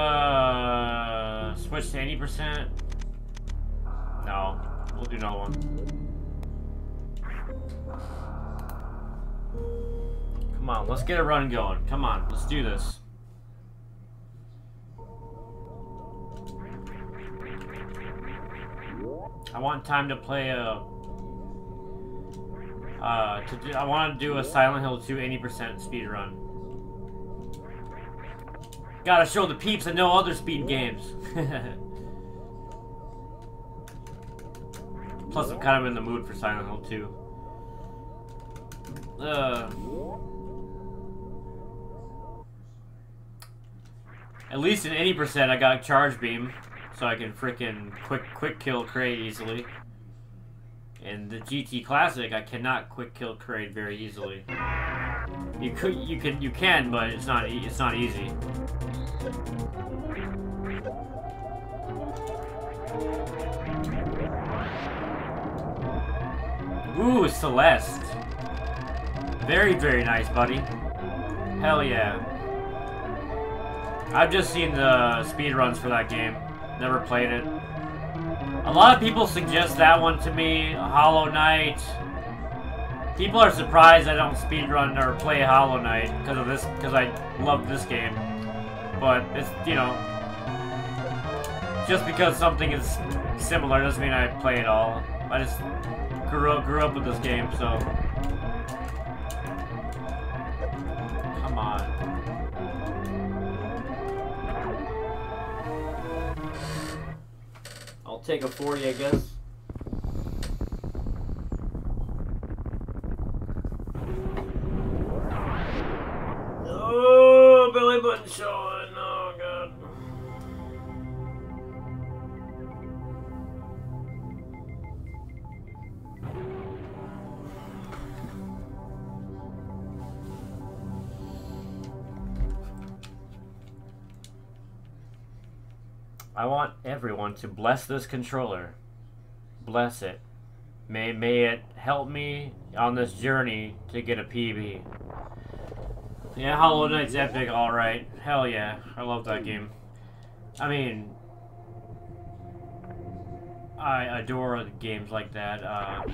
Uh, switch to 80%? No, we'll do another one. Come on, let's get a run going. Come on, let's do this. I want time to play a... Uh, to do, I want to do a Silent Hill 2 80% speed run. Gotta show the peeps that know other speed games. Plus, I'm kind of in the mood for Silent Hill 2. Uh, at least in 80%, I got Charge Beam, so I can freaking quick quick kill Kraid easily. In the GT Classic, I cannot quick kill Kraid very easily. You could, you can, you can, but it's not, it's not easy. Ooh, Celeste. Very, very nice, buddy. Hell yeah. I've just seen the speed runs for that game. Never played it. A lot of people suggest that one to me, Hollow Knight. People are surprised I don't speedrun or play Hollow Knight because of this, because I love this game. But it's, you know, just because something is similar doesn't mean I play it all. I just grew up, grew up with this game, so. Come on. I'll take a 40, I guess. Oh, belly Oh, God. I want everyone to bless this controller. Bless it. May may it help me on this journey to get a PB. Yeah, Hollow Knight's epic, alright. Hell yeah. I love that game. I mean, I adore games like that. Uh,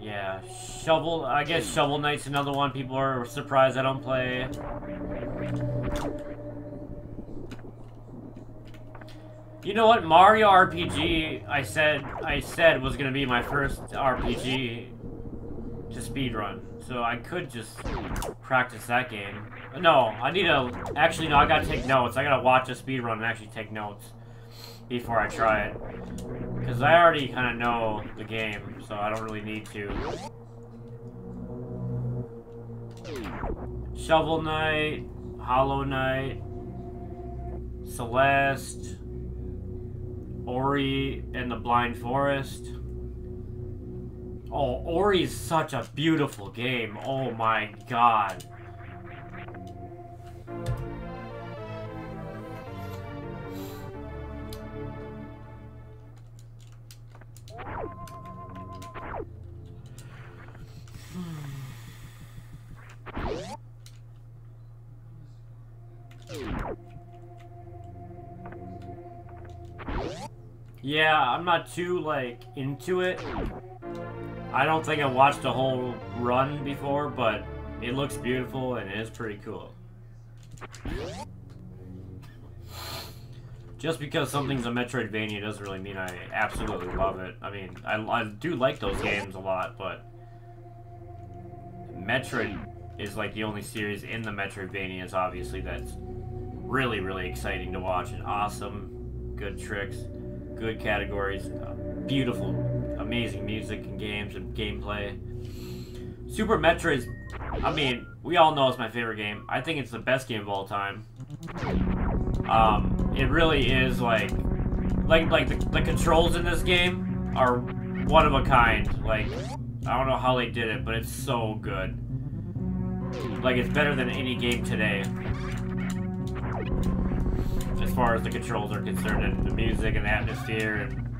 yeah, Shovel, I guess Shovel Knight's another one people are surprised I don't play. You know what? Mario RPG, I said, I said was gonna be my first RPG to speedrun. So I could just practice that game. No, I need to, actually no, I gotta take notes. I gotta watch a speedrun and actually take notes before I try it. Because I already kind of know the game, so I don't really need to. Shovel Knight, Hollow Knight, Celeste, Ori and the Blind Forest. Oh, Ori is such a beautiful game. Oh my god. Hmm. Yeah, I'm not too, like, into it. I don't think I watched a whole run before, but it looks beautiful and it is pretty cool. Just because something's a Metroidvania doesn't really mean I absolutely love it. I mean, I, I do like those games a lot, but... Metroid is like the only series in the Metroidvanias, obviously, that's really, really exciting to watch and awesome, good tricks good categories, uh, beautiful, amazing music and games and gameplay. Super Metroid I mean, we all know it's my favorite game. I think it's the best game of all time. Um, it really is like, like, like the, the controls in this game are one of a kind. Like, I don't know how they did it, but it's so good. Like, it's better than any game today as far as the controls are concerned, and the music and the atmosphere and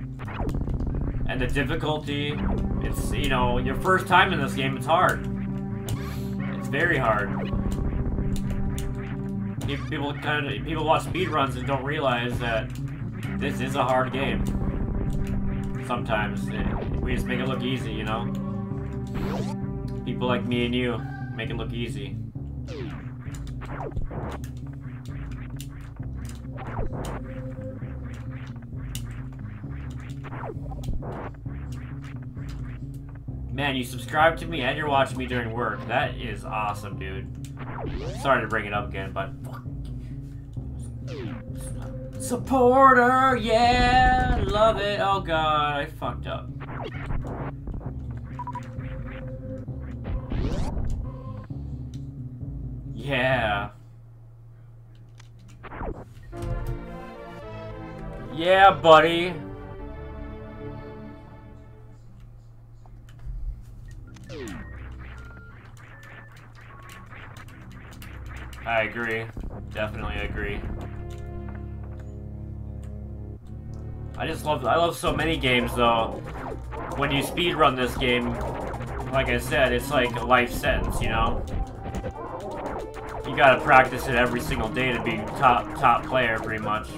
and the difficulty. It's you know your first time in this game. It's hard. It's very hard. People kind of people watch speedruns and don't realize that this is a hard game. Sometimes it, we just make it look easy, you know. People like me and you make it look easy. Man, you subscribe to me and you're watching me during work. That is awesome, dude. Sorry to bring it up again, but... Supporter, yeah! Love it. Oh god, I fucked up. Yeah. Yeah, buddy. I agree. Definitely agree. I just love I love so many games though. When you speed run this game, like I said, it's like a life sentence, you know? You gotta practice it every single day to be top top player pretty much.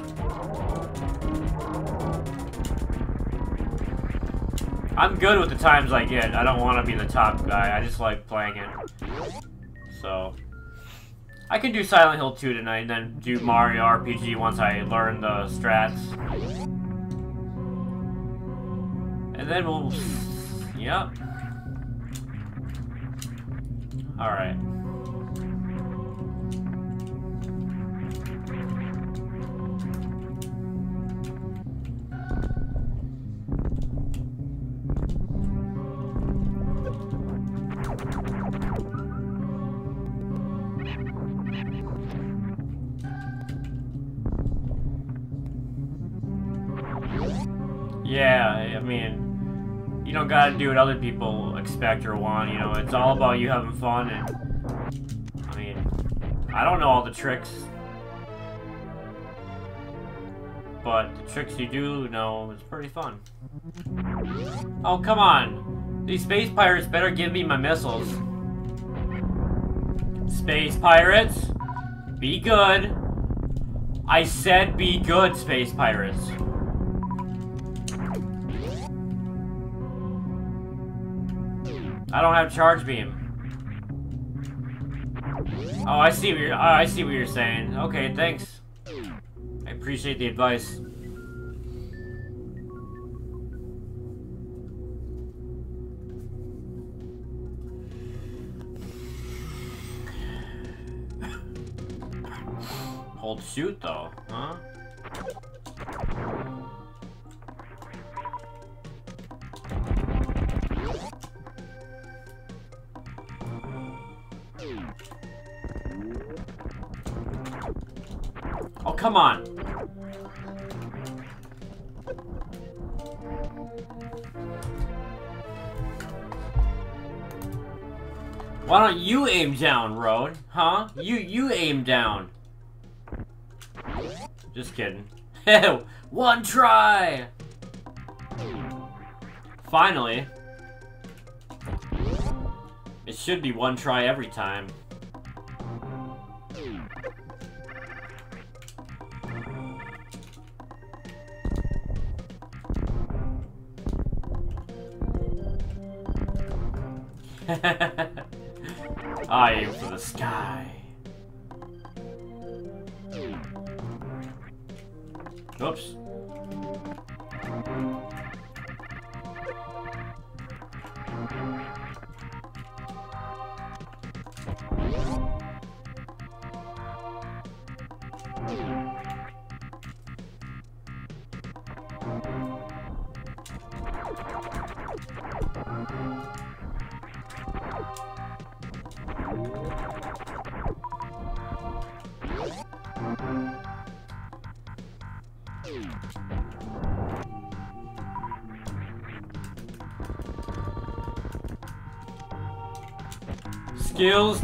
I'm good with the times I get. I don't want to be the top guy. I just like playing it. So, I can do Silent Hill 2 tonight and then do Mario RPG once I learn the strats. And then we'll... Yep. Alright. Gotta do what other people expect or want, you know, it's all about you having fun and, I mean, I don't know all the tricks, but the tricks you do know is pretty fun. Oh, come on! These space pirates better give me my missiles. Space pirates, be good. I said be good, space pirates. I don't have charge beam. Oh, I see what you're. I see what you're saying. Okay, thanks. I appreciate the advice. Hold shoot though, huh? Come on. Why don't you aim down, Road? Huh? You you aim down. Just kidding. one try! Finally. It should be one try every time. I aim for the sky. Oops.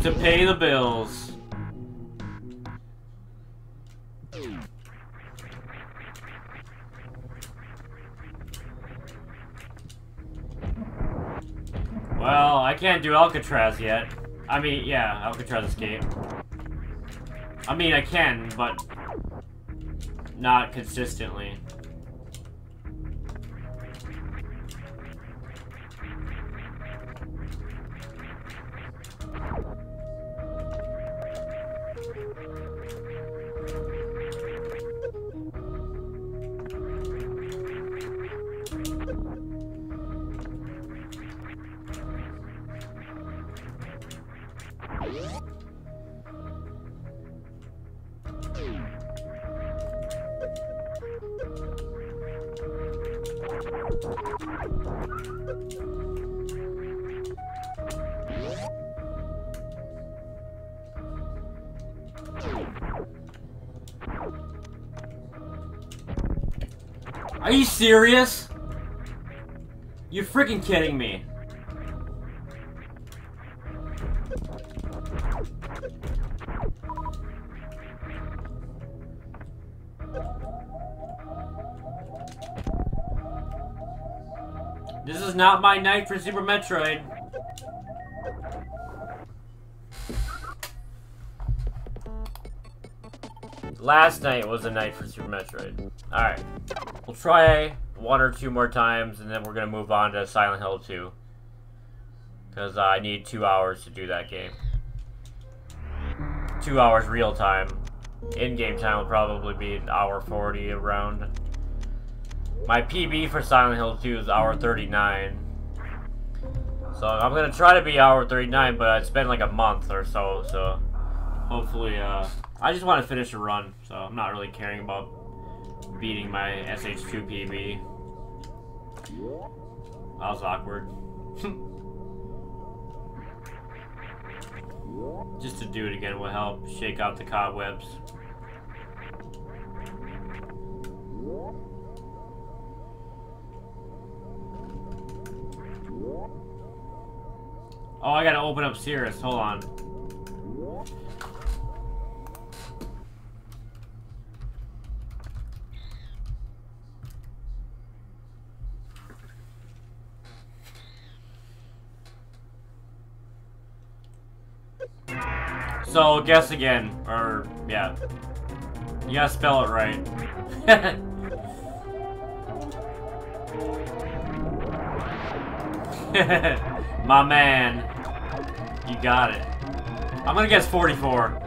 To pay the bills. Well, I can't do Alcatraz yet. I mean, yeah, Alcatraz Escape. I mean, I can, but not consistently. Serious? You're freaking kidding me? This is not my night for Super Metroid. Last night was a night for Super Metroid. Alright. We'll try one or two more times, and then we're going to move on to Silent Hill 2. Because uh, I need two hours to do that game. Two hours real time. In-game time will probably be an hour 40 around. My PB for Silent Hill 2 is hour 39. So I'm going to try to be hour 39, but it's been like a month or so, so hopefully, uh, I just want to finish a run, so I'm not really caring about beating my SH2 PB. That was awkward. just to do it again will help shake out the cobwebs. Oh, I gotta open up Cirrus. Hold on. So, guess again. Or, yeah. You gotta spell it right. My man. You got it. I'm gonna guess 44.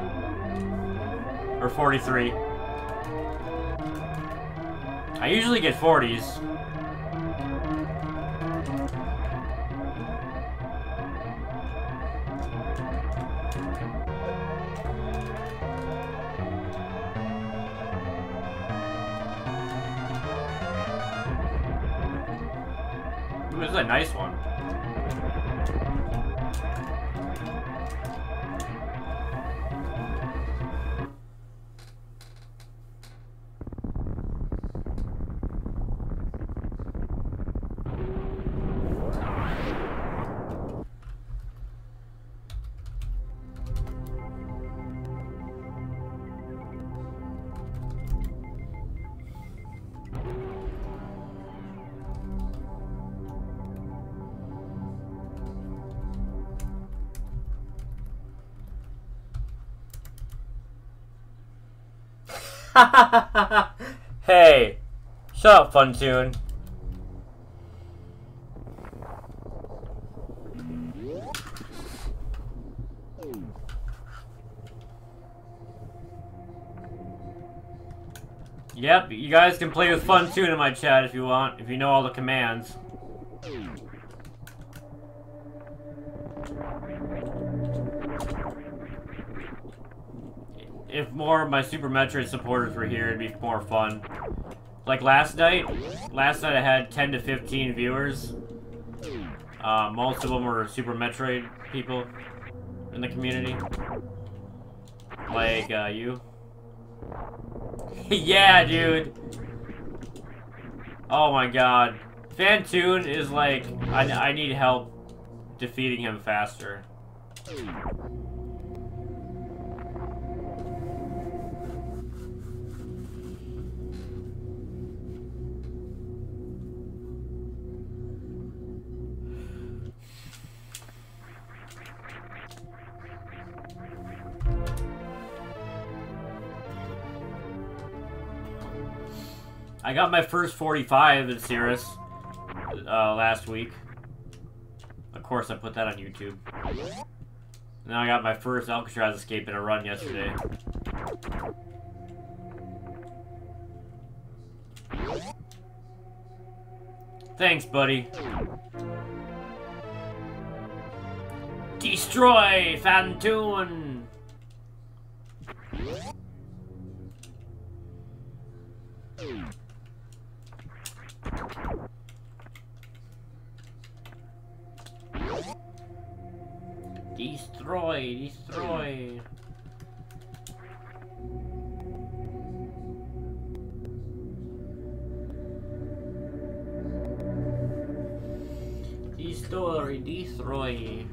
Or 43. I usually get 40s. hey, shut up, Funtune. Yep, you guys can play with Funtune in my chat if you want, if you know all the commands. More of my Super Metroid supporters were here, it'd be more fun. Like last night, last night I had 10 to 15 viewers. Uh, most of them were Super Metroid people in the community. Like, uh, you. yeah, dude! Oh my god. Phantoon is like, I, I need help defeating him faster. I got my first 45 in Ceres uh, last week. Of course, I put that on YouTube. And Then I got my first Alcatraz escape in a run yesterday. Thanks, buddy. Destroy Phantoon! Destroy, destroy. Destroy, destroy.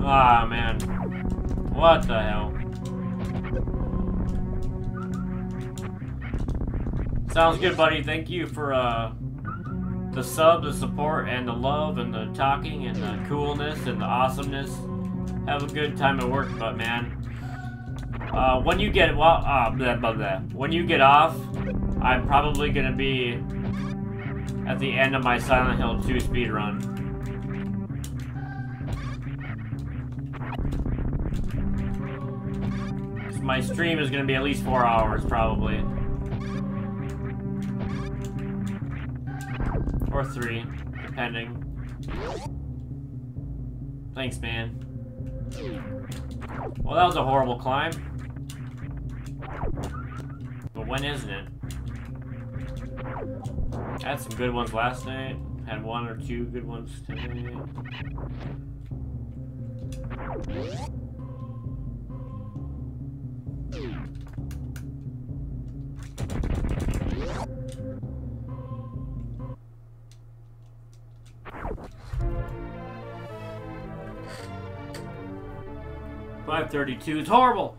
Ah, man. What the hell? Sounds good, buddy. Thank you for, uh, the sub, the support, and the love, and the talking, and the coolness, and the awesomeness. Have a good time at work, but man. Uh, when you get, well, uh, blah, blah, blah. When you get off, I'm probably gonna be at the end of my Silent Hill 2 speed run. My stream is gonna be at least four hours, probably. Or three, depending. Thanks, man. Well, that was a horrible climb. But when isn't it? I had some good ones last night. Had one or two good ones today. Five thirty-two. It's horrible.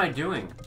Am I doing?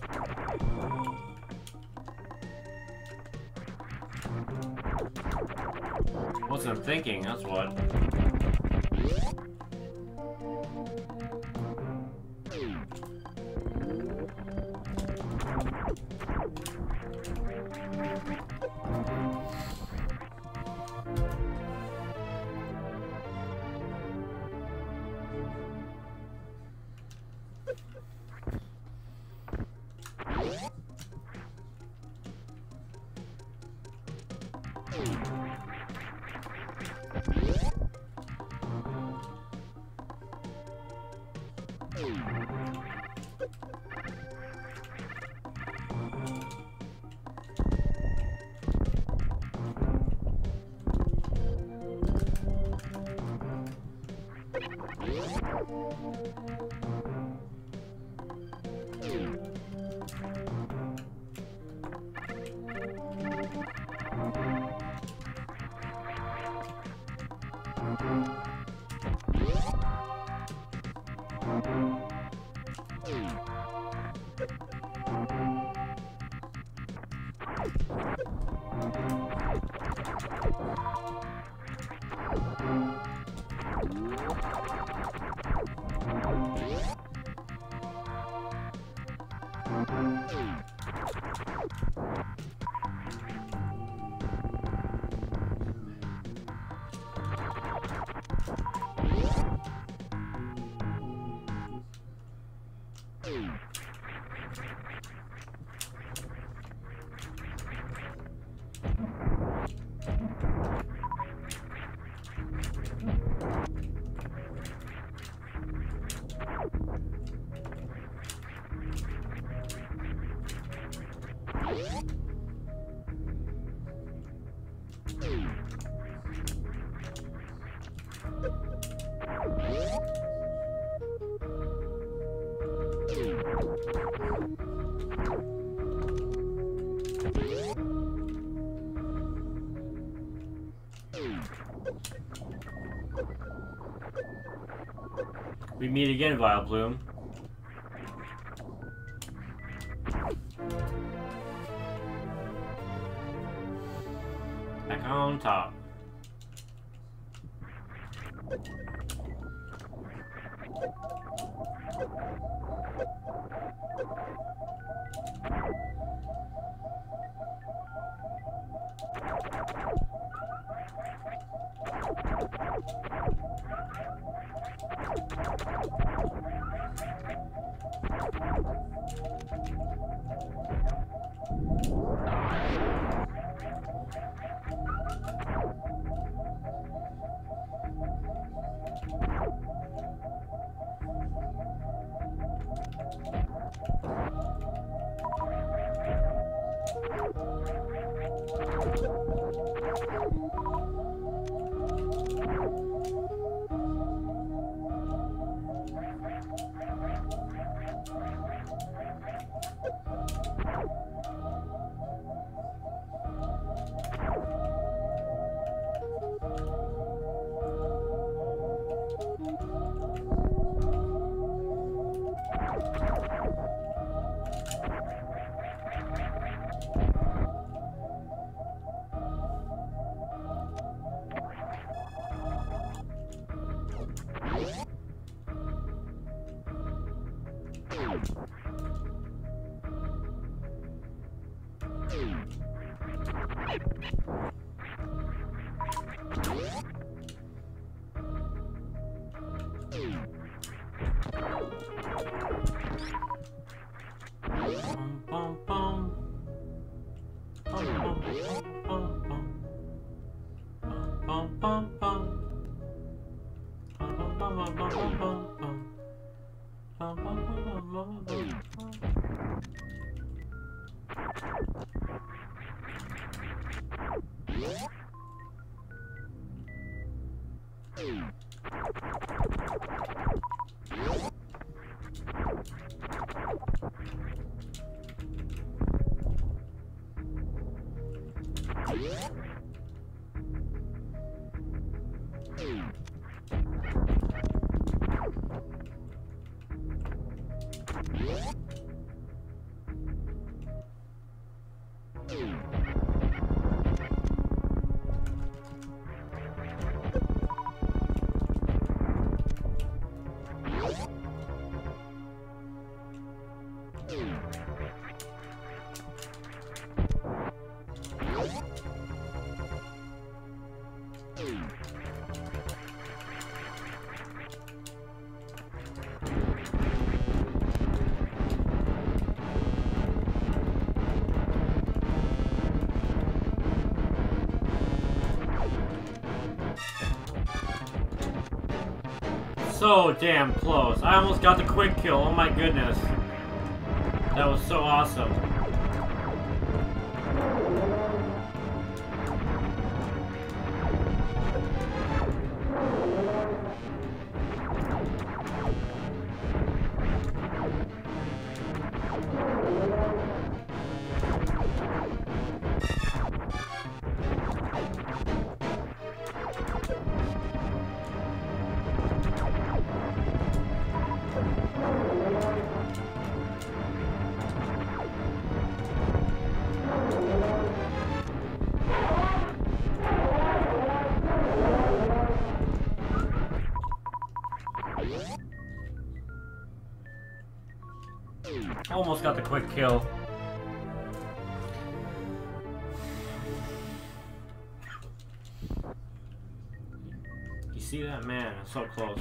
We meet again, Vile Bloom. Back on top. Damn close. I almost got the quick kill. Oh my goodness. That was so awesome. Almost got the quick kill. You see that? Man, so close.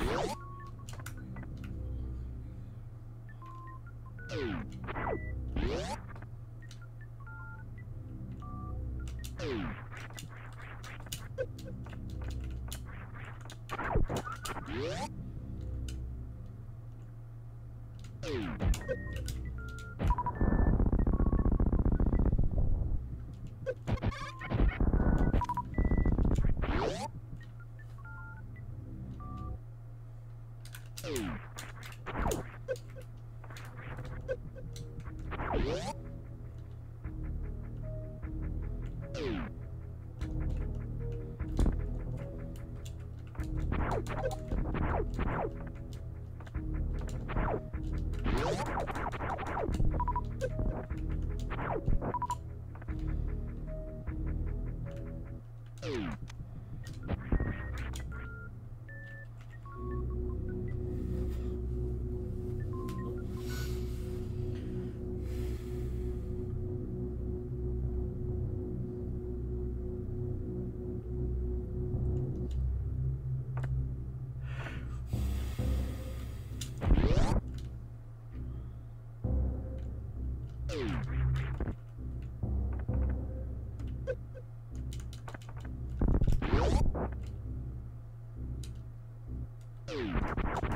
Ooh.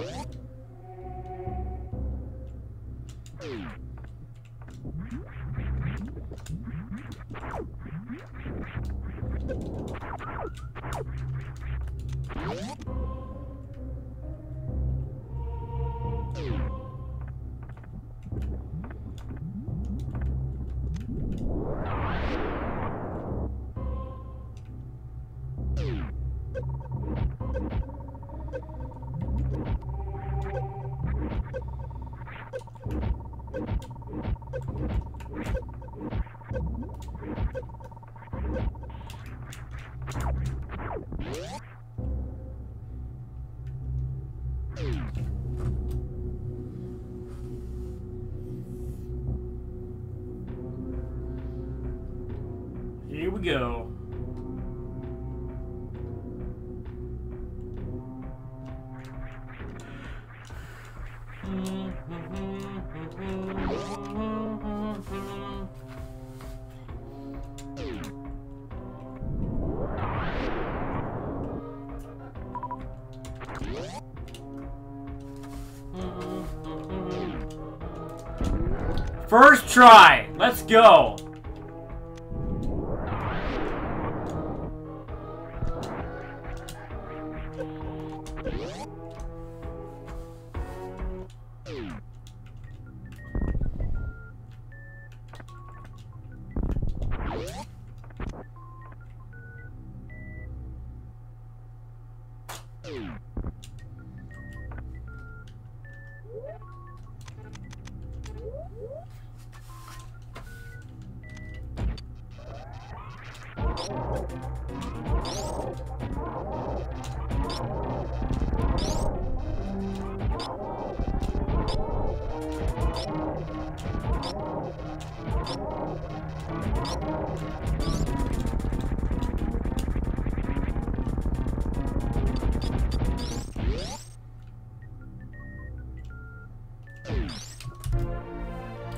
Here we go. First try! Let's go!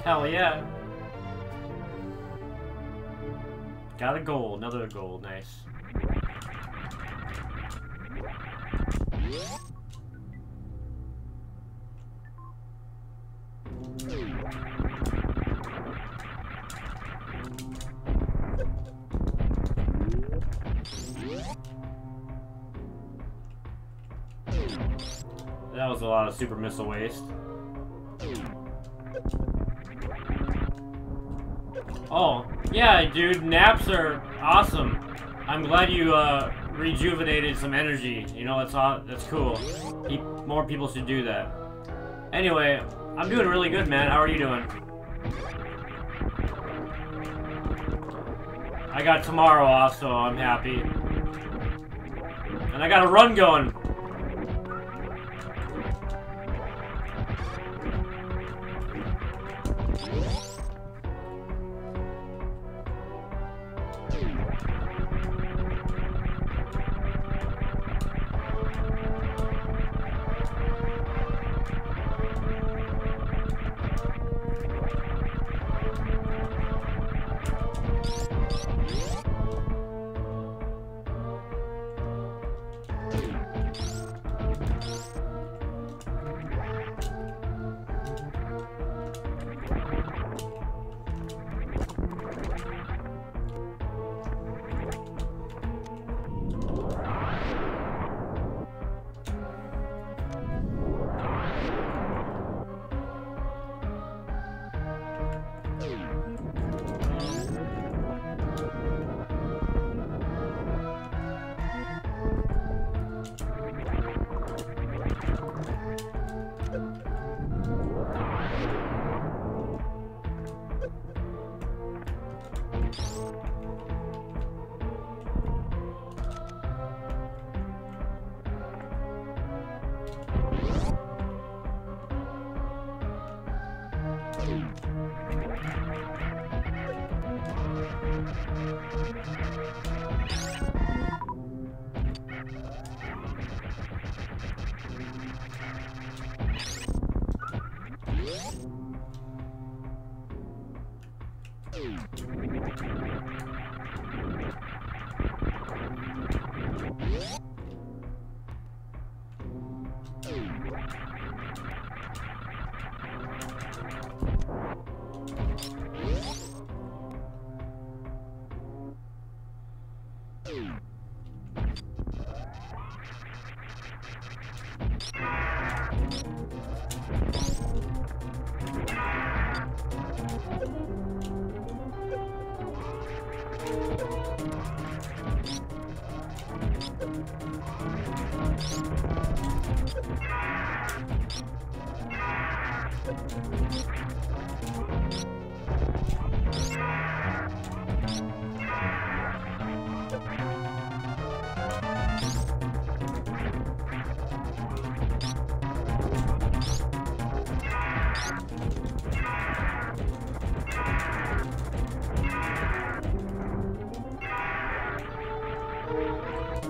Hell yeah. Got a goal, another goal, nice. That was a lot of super missile waste. Yeah, dude, naps are awesome. I'm glad you uh, rejuvenated some energy. You know, that's all, that's cool. More people should do that. Anyway, I'm doing really good, man. How are you doing? I got tomorrow off, so I'm happy. And I got a run going.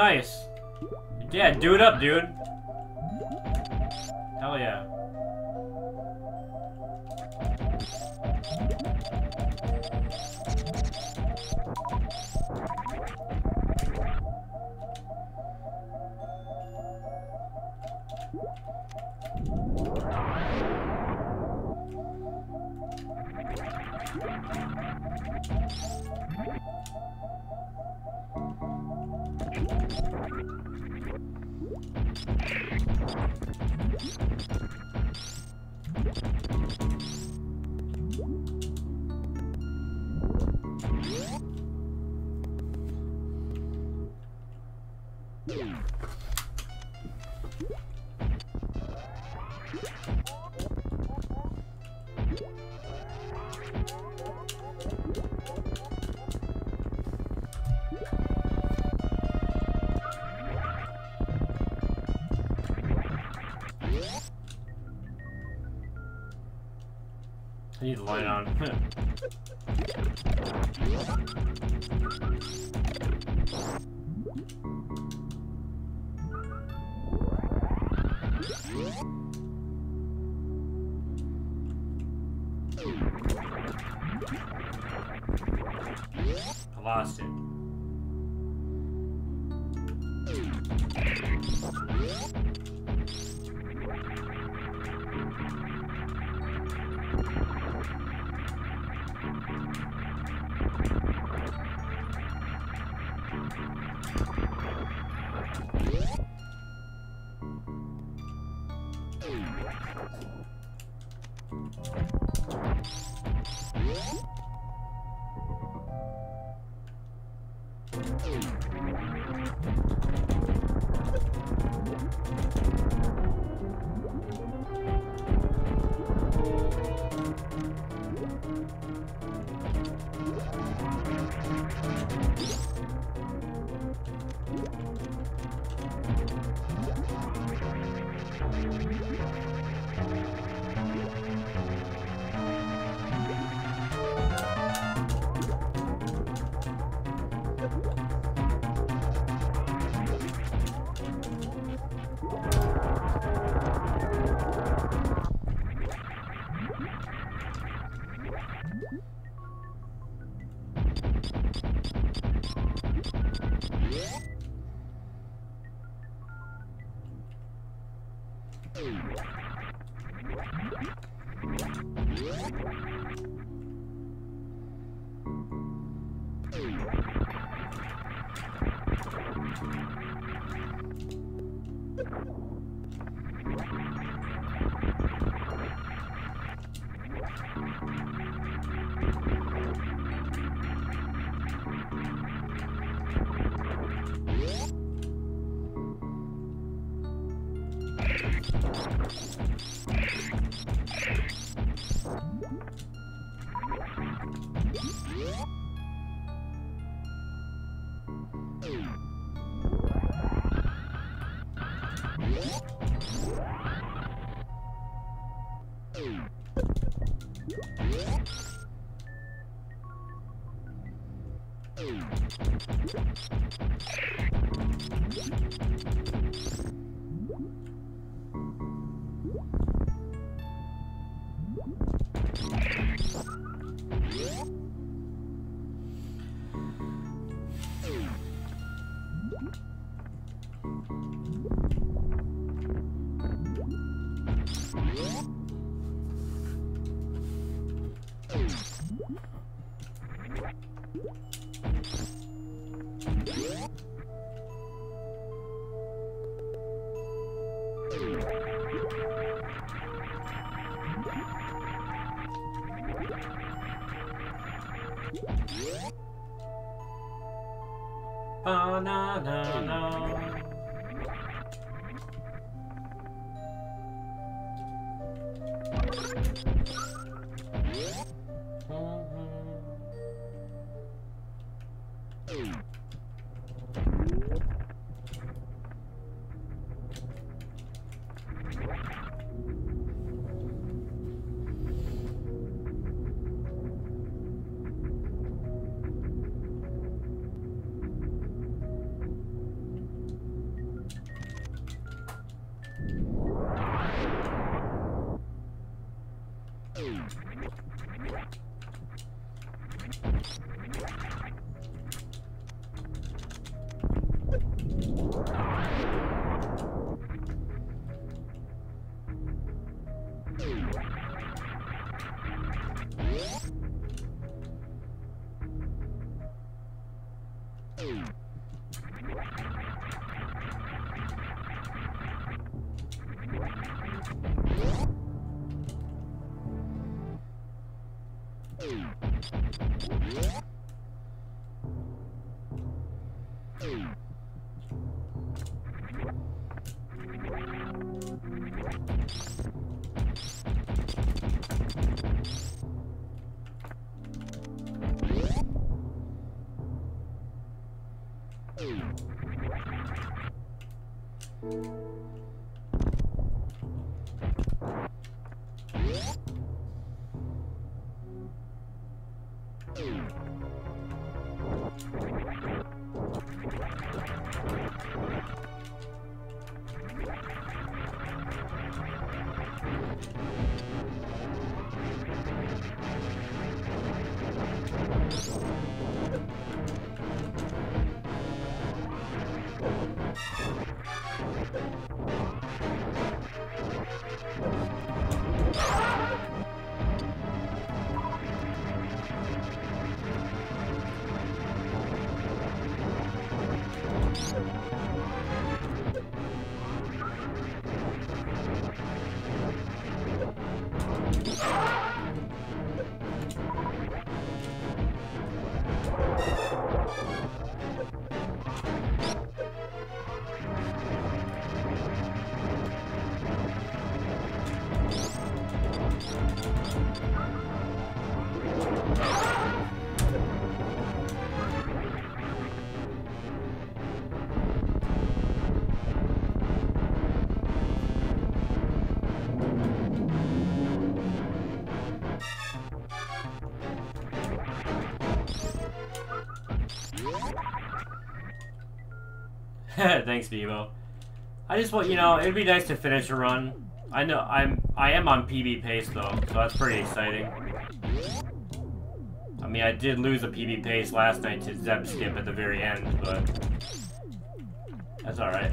nice. Yeah, do it up, dude. I lost it. ななな Thanks, Bebo. I just want you know, it'd be nice to finish a run. I know I'm I am on PB pace though, so that's pretty exciting. I mean, I did lose a PB pace last night to Zeb Skip at the very end, but that's all right.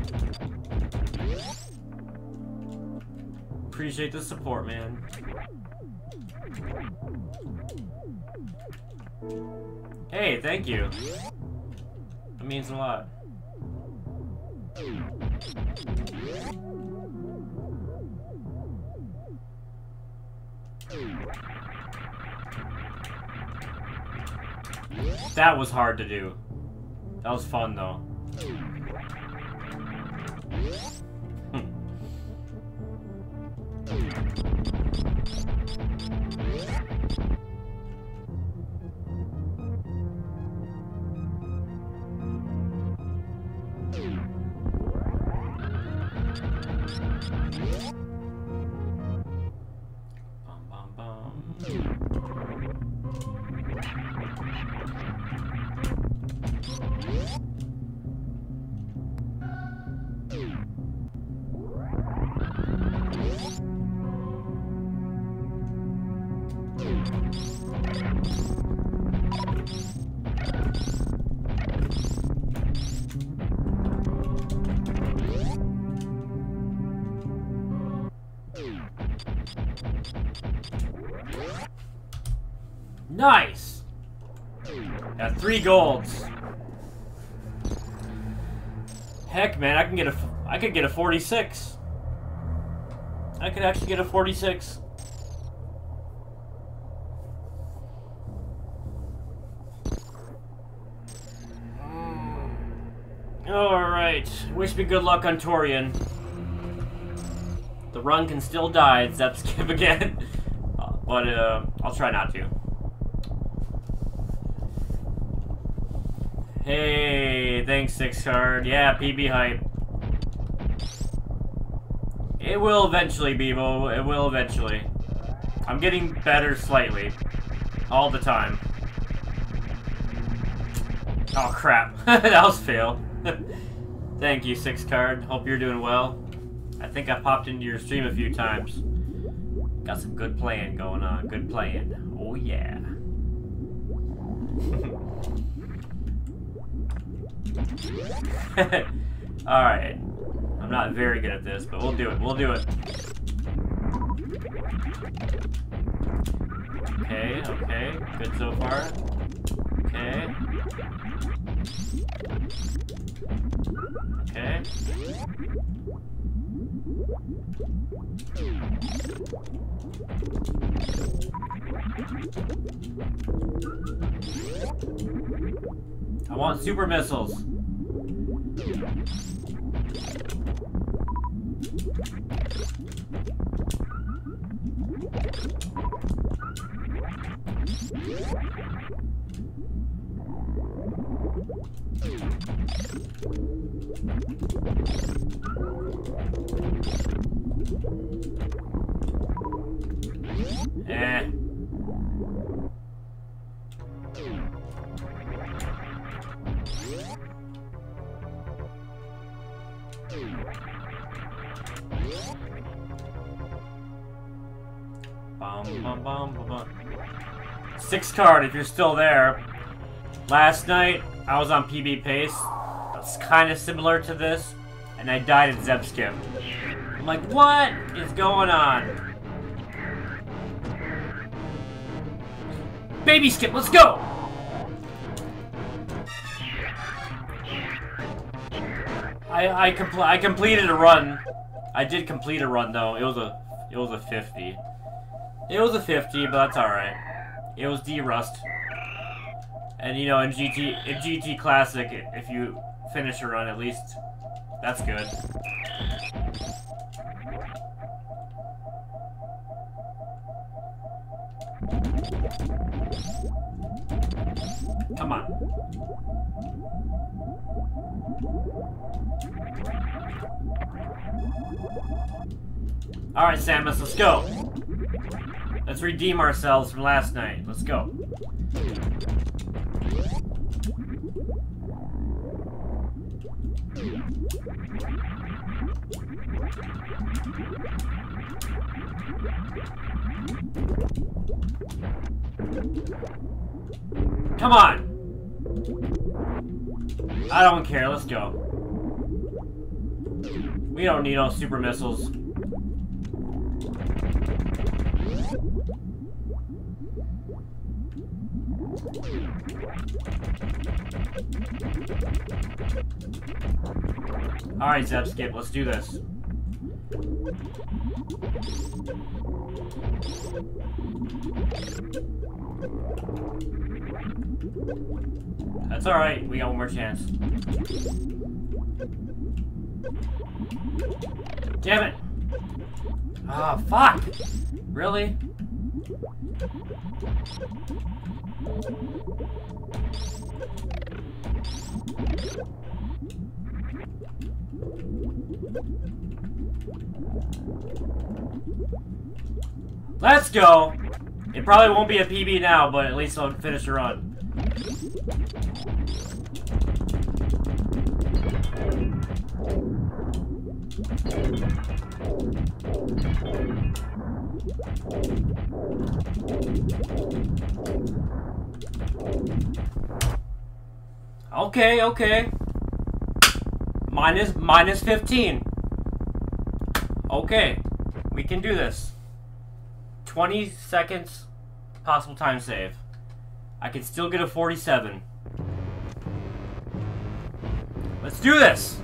Appreciate the support, man. Hey, thank you. That means a lot. That was hard to do. That was fun, though. Hmm. Yeah. Three golds. Heck, man, I can get a, I could get a 46. I could actually get a 46. Alright, wish me good luck on Tourian. The run can still die, Zeb skip again. But, uh, I'll try not to. Hey, thanks, Six Card. Yeah, PB hype. It will eventually, Bebo. It will eventually. I'm getting better slightly. All the time. Oh, crap. that was fail. Thank you, Six Card. Hope you're doing well. I think I popped into your stream a few times. Got some good playing going on. Good playing. Oh, yeah. Alright. I'm not very good at this, but we'll do it. We'll do it. Okay, okay. Good so far. Okay. Okay. I want super missiles. Eh. Bum, bum, bum, bum. Six card, if you're still there. Last night, I was on PB pace. That's kind of similar to this, and I died at Zeb Skip. I'm like, what is going on? Baby skip, let's go! I I, compl I completed a run. I did complete a run though. It was a it was a 50. It was a 50, but that's all right. It was D-Rust. And you know, in GT in GT Classic, if you finish a run at least, that's good. Come on. Alright, Samus, let's go. Let's redeem ourselves from last night. Let's go. Come on! I don't care, let's go. We don't need all super missiles. Alright, Zeb Skip, let's do this. That's alright, we got one more chance. Damn it! Ah, oh, fuck! Really? Let's go! It probably won't be a PB now, but at least I'll finish the run. Okay, okay. Minus, minus 15. Okay. We can do this. 20 seconds possible time save. I can still get a 47. Let's do this!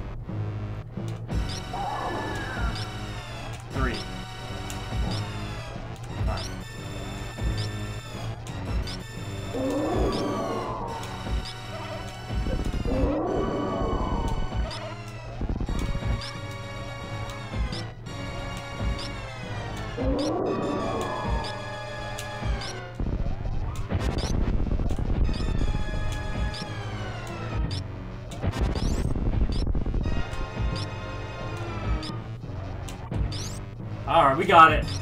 Three. Alright, got it.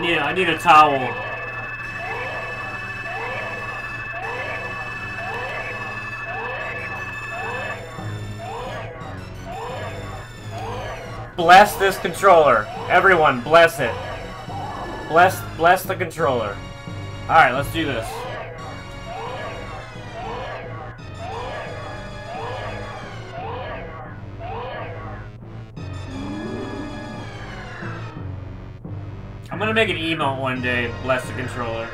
Need a towel. Bless this controller. Everyone, bless it. Bless, bless the controller. Alright, let's do this. Make an emote one day, bless the controller.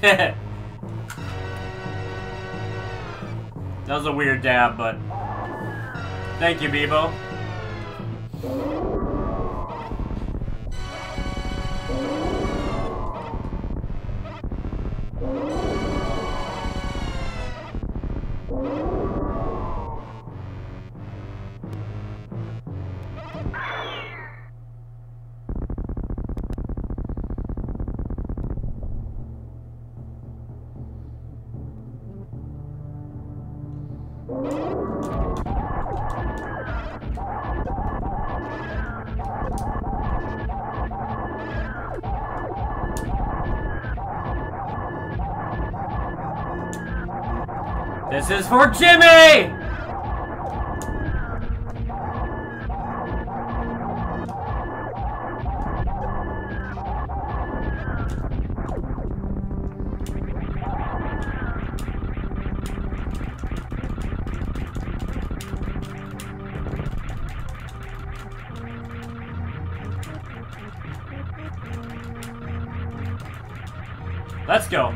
that was a weird dab, but thank you, Bebo. For Jimmy! Let's go.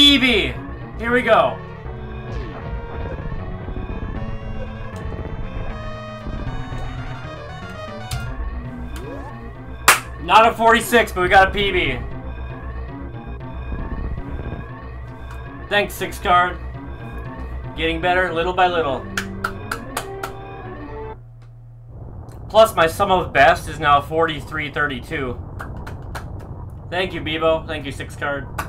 PB! Here we go. Not a 46, but we got a PB. Thanks, six card. Getting better little by little. Plus, my sum of best is now 4332. Thank you, Bebo. Thank you, six card.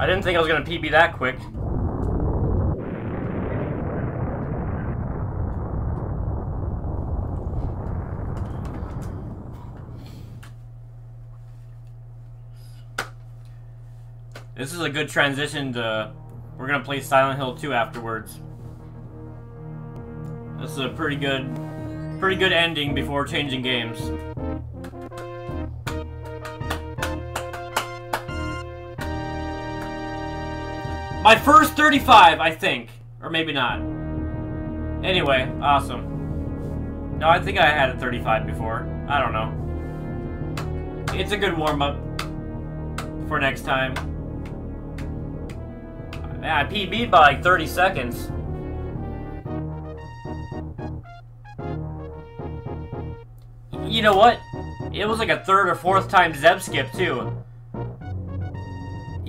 I didn't think I was to PB that quick. This is a good transition to... We're gonna play Silent Hill 2 afterwards. This is a pretty good... Pretty good ending before changing games. My first 35, I think. Or maybe not. Anyway, awesome. No, I think I had a 35 before. I don't know. It's a good warm-up for next time. Man, I PB'd by like 30 seconds. You know what? It was like a third or fourth time Zeb skip too.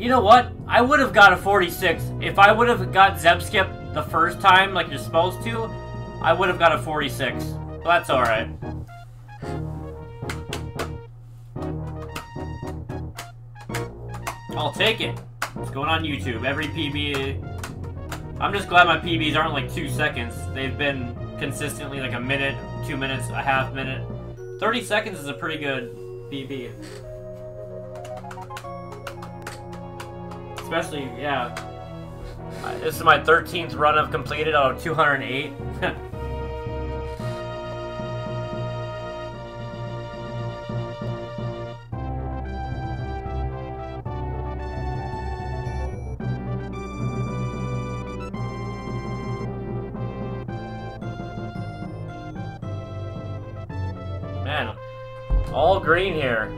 You know what? I would have got a 46. If I would have got Zeb skip the first time like you're supposed to, I would have got a 46. But that's alright. I'll take it. It's going on YouTube. Every PB... I'm just glad my PBs aren't like two seconds. They've been consistently like a minute, two minutes, a half minute. 30 seconds is a pretty good PB. Especially, yeah. This is my 13th run I've completed out of 208. Man, all green here.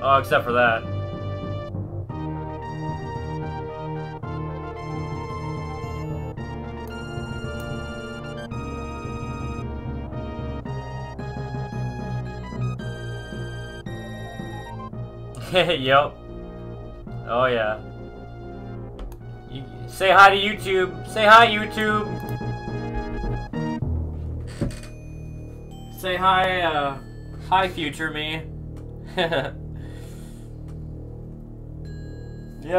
Oh, except for that. yep. Oh yeah. You, say hi to YouTube. Say hi, YouTube. Say hi, uh, hi, future me. yeah,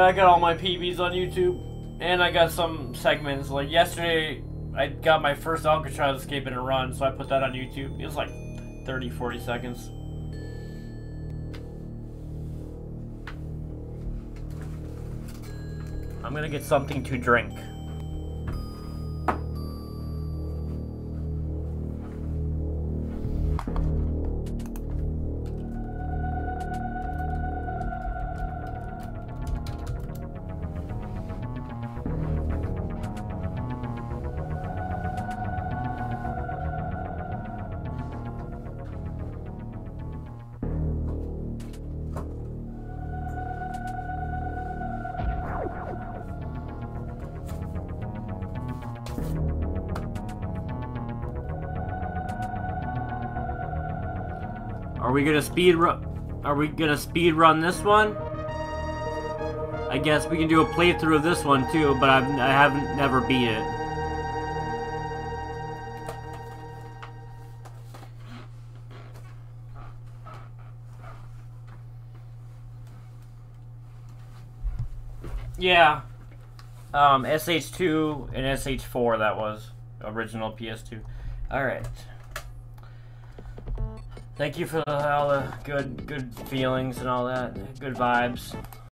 I got all my PBs on YouTube. And I got some segments. Like yesterday, I got my first Alcatraz escape in a run, so I put that on YouTube. It was like 30, 40 seconds. I'm gonna get something to drink. We gonna speed run? Are we gonna speed run this one? I guess we can do a playthrough of this one too, but I've, I haven't never beat it. Yeah. Um, SH2 and SH4, that was. Original PS2. Alright. Thank you for all the good good feelings and all that. Good vibes.